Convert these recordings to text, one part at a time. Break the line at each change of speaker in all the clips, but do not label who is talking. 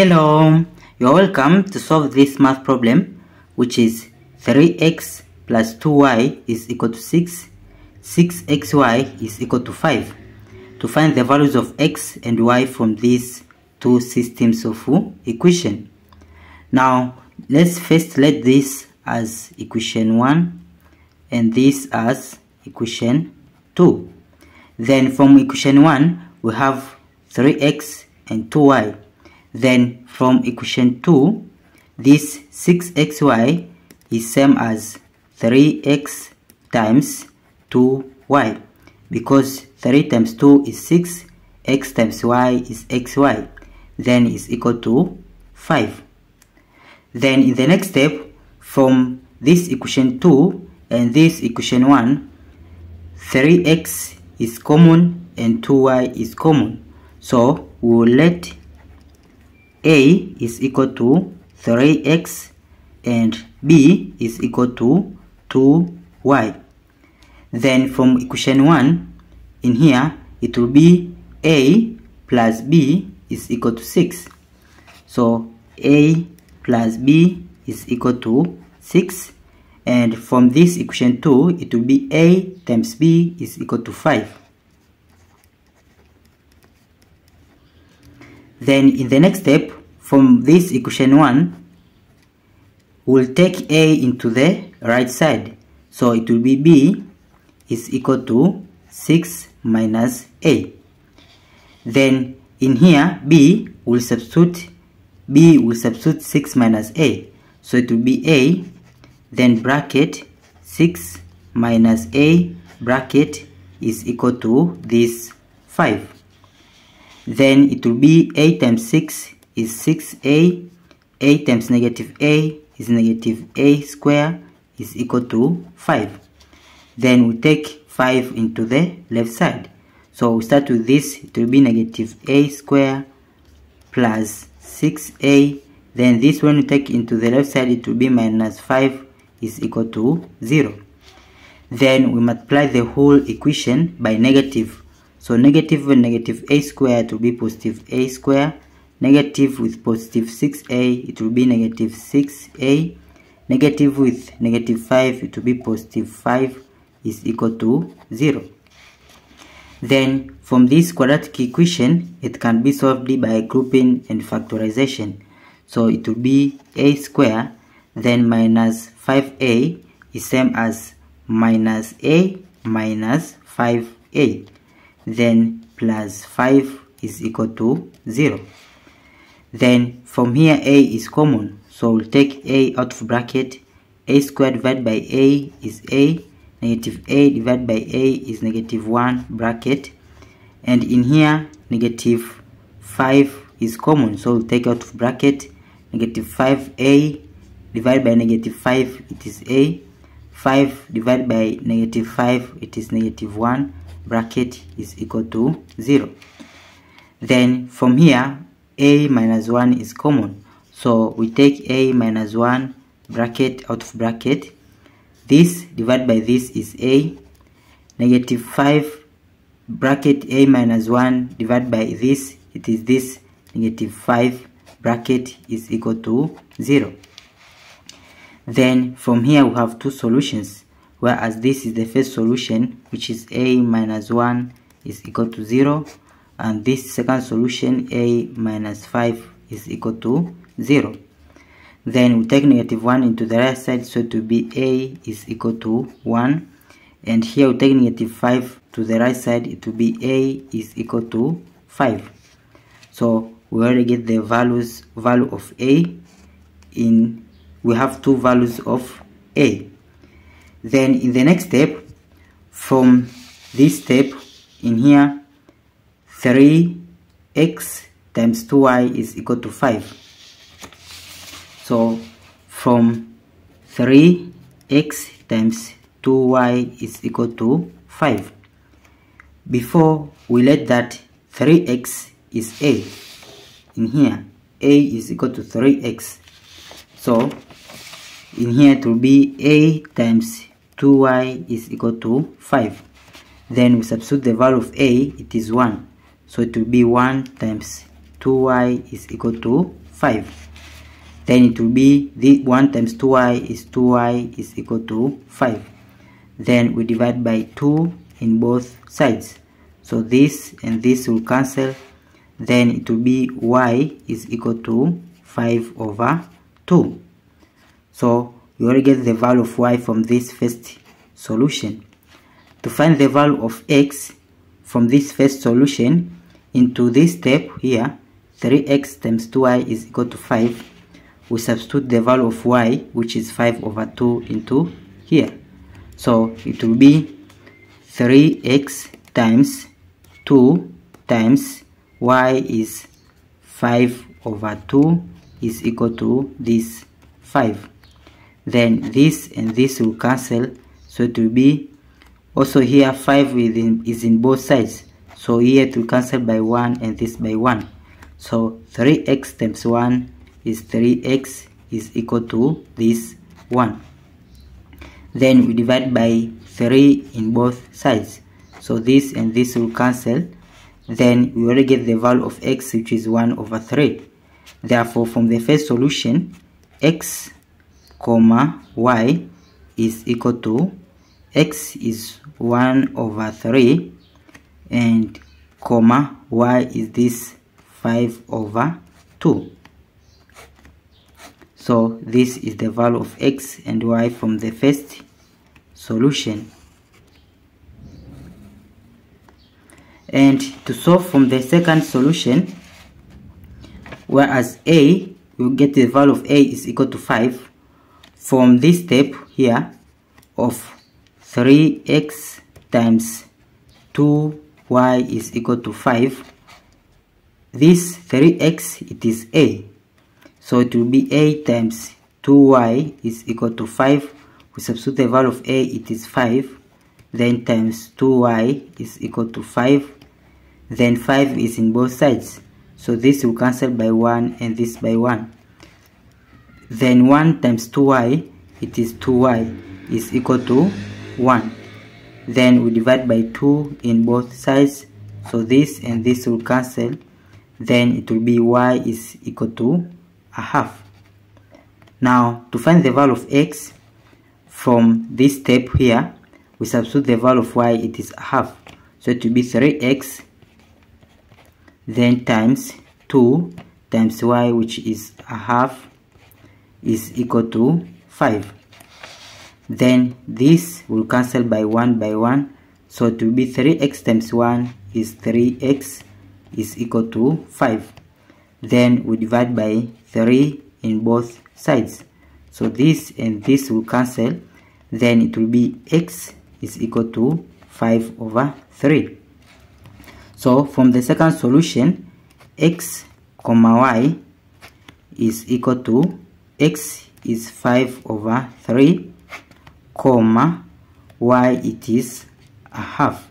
Hello, you're welcome to solve this math problem which is 3x plus 2y is equal to 6, 6xy is equal to 5. To find the values of x and y from these two systems of equation. Now, let's first let this as equation 1 and this as equation 2. Then from equation 1, we have 3x and 2y then from equation 2, this 6xy is same as 3x times 2y because 3 times 2 is 6, x times y is xy, then is equal to 5. Then in the next step, from this equation 2 and this equation 1, 3x is common and 2y is common. So we will let a is equal to 3x and b is equal to 2y. Then from equation 1, in here, it will be a plus b is equal to 6. So a plus b is equal to 6 and from this equation 2 it will be a times b is equal to 5 Then in the next step, from this equation 1, we'll take a into the right side. So it will be b is equal to 6 minus a. Then in here, b will substitute b will substitute 6 minus a. So it will be a, then bracket 6 minus a bracket is equal to this 5 then it will be a times 6 is 6a a times negative a is negative a square is equal to 5 then we take 5 into the left side. So we start with this it will be negative a square plus 6a then this one we take into the left side it will be minus 5 is equal to 0 then we multiply the whole equation by negative so negative and negative a square will be positive a square. Negative with positive 6a, it will be negative 6a. Negative with negative 5, it will be positive 5 is equal to 0. Then from this quadratic equation, it can be solved by grouping and factorization. So it will be a square, then minus 5a is same as minus a minus 5a then plus 5 is equal to 0 then from here a is common. So we'll take a out of bracket. A squared divided by a is a. Negative a divided by a is negative 1 bracket. And in here negative 5 is common. So we'll take out of bracket. Negative 5a divided by negative 5 it is a. 5 divided by negative 5 it is negative 1 bracket is equal to 0 then from here a minus 1 is common. So we take a minus 1 bracket out of bracket. This divided by this is a. Negative 5 bracket a minus 1 divided by this it is this. Negative 5 bracket is equal to 0 then from here we have two solutions whereas this is the first solution which is a minus 1 is equal to 0 and this second solution a minus 5 is equal to 0 then we take negative 1 into the right side so to be a is equal to 1 and here we take negative 5 to the right side it will be a is equal to 5 so we already get the values value of a in we have two values of a then in the next step from this step in here 3x times 2y is equal to 5 so from 3x times 2y is equal to 5 before we let that 3x is a in here a is equal to 3x so in here it will be a times 2y is equal to 5 then we substitute the value of a it is 1 so it will be 1 times 2y is equal to 5 then it will be the 1 times 2y is 2y is equal to 5 then we divide by 2 in both sides. So this and this will cancel. Then it will be y is equal to 5 over 2 so we already get the value of y from this first solution. To find the value of x from this first solution into this step here 3x times 2y is equal to 5 we substitute the value of y which is 5 over 2 into here. So it will be 3x times 2 times y is 5 over 2 is equal to this 5 then this and this will cancel. So it will be also here 5 is in, is in both sides. So here it will cancel by 1 and this by 1 so 3x times 1 is 3x is equal to this 1 then we divide by 3 in both sides. So this and this will cancel. Then we already get the value of x which is 1 over 3 therefore from the first solution x comma y is equal to x is 1 over 3 and comma y is this 5 over 2 so this is the value of x and y from the first solution. And to solve from the second solution whereas a will get the value of a is equal to 5 from this step here of 3x times 2y is equal to 5 this 3x it is a. So it will be a times 2y is equal to 5 we substitute the value of a it is 5 then times 2y is equal to 5 then 5 is in both sides. So this will cancel by 1 and this by 1 then 1 times 2y it is 2y is equal to 1 then we divide by 2 in both sides. So this and this will cancel. Then it will be y is equal to a half. Now to find the value of x from this step here we substitute the value of y it is a half. So it will be 3x then times 2 times y which is a half is equal to 5 then this will cancel by 1 by 1 so it will be 3x times 1 is 3x is equal to 5 then we divide by 3 in both sides. So this and this will cancel. Then it will be x is equal to 5 over 3 so from the second solution x comma y is equal to x is 5 over 3 comma y it is a half.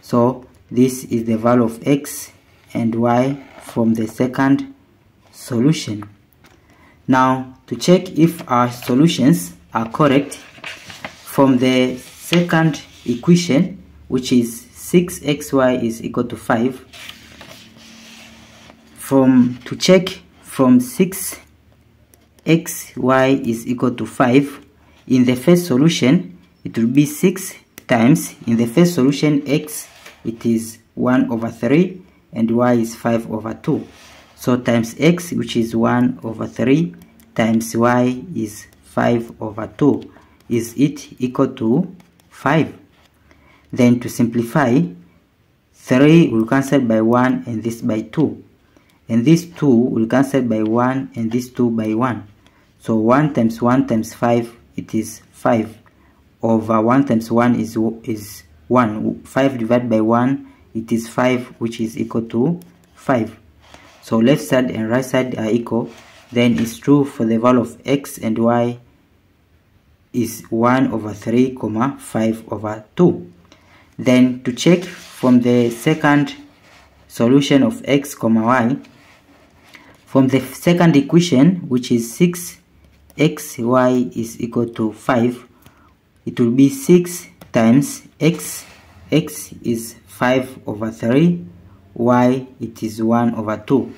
So this is the value of x and y from the second solution. Now to check if our solutions are correct from the second equation which is 6xy is equal to 5 from to check from 6xy is equal to 5 in the first solution it will be 6 times. In the first solution x it is 1 over 3 and y is 5 over 2 so times x which is 1 over 3 times y is 5 over 2 is it equal to 5 then to simplify 3 will cancel by 1 and this by 2 and this 2 will cancel by 1 and this 2 by 1 so 1 times 1 times 5 it is 5 over 1 times 1 is is 1 5 divided by 1 it is 5 which is equal to 5 so left side and right side are equal. Then it's true for the value of x and y is 1 over 3 comma 5 over 2 then to check from the second solution of x comma y from the second equation which is 6 xy is equal to 5 it will be 6 times x. X is 5 over 3 y it is 1 over 2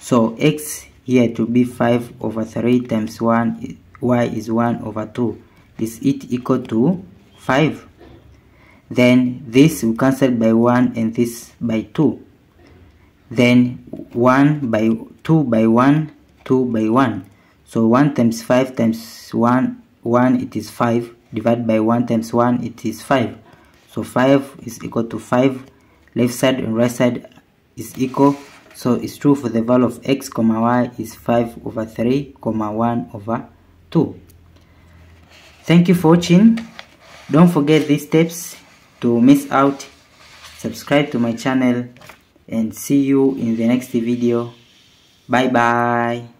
so x here to be 5 over 3 times 1 y is 1 over 2 is it equal to 5 then this will cancel by 1 and this by 2 then 1 by 2 by 1 2 by 1 so 1 times 5 times 1 1 it is 5 divided by 1 times 1 it is 5 so 5 is equal to 5 left side and right side is equal. So it's true for the value of x comma y is 5 over 3 comma 1 over 2 thank you for watching. Don't forget these steps to miss out. Subscribe to my channel and see you in the next video. Bye bye